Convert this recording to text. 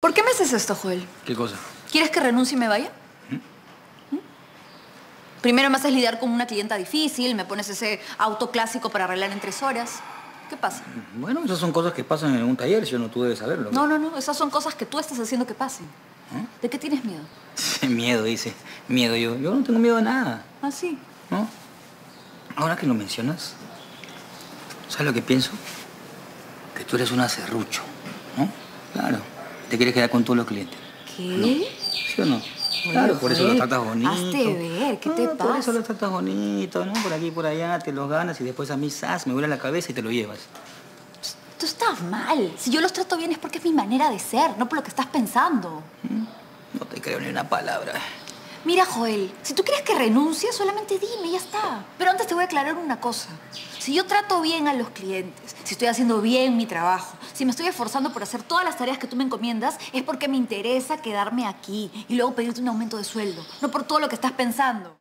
¿Por qué me haces esto, Joel? ¿Qué cosa? ¿Quieres que renuncie y me vaya? ¿Mm? Primero me haces lidiar con una clienta difícil, me pones ese auto clásico para arreglar en tres horas. ¿Qué pasa? Bueno, esas son cosas que pasan en un taller, yo no tú debes saberlo. No, no, no, esas son cosas que tú estás haciendo que pasen. ¿Eh? ¿De qué tienes miedo? miedo, dice. Miedo yo. Yo no tengo miedo de nada. ¿Ah, sí? ¿No? Ahora que lo mencionas, ¿sabes lo que pienso? Que tú eres un acerrucho, ¿no? Claro. Te quieres quedar con todos los clientes. ¿Qué? ¿Sí o no? Claro, por eso los tratas bonito. Hazte ver, ¿qué te Ah, pasa? Por eso los tratas bonito, ¿no? Por aquí y por allá, te los ganas y después a mí, ¡zas! me vuela la cabeza y te lo llevas. Tú estás mal. Si yo los trato bien es porque es mi manera de ser, no por lo que estás pensando. No te creo ni una palabra. Mira, Joel, si tú quieres que renuncie, solamente dime, ya está. Pero antes te voy a aclarar una cosa. Si yo trato bien a los clientes, si estoy haciendo bien mi trabajo, si me estoy esforzando por hacer todas las tareas que tú me encomiendas, es porque me interesa quedarme aquí y luego pedirte un aumento de sueldo, no por todo lo que estás pensando.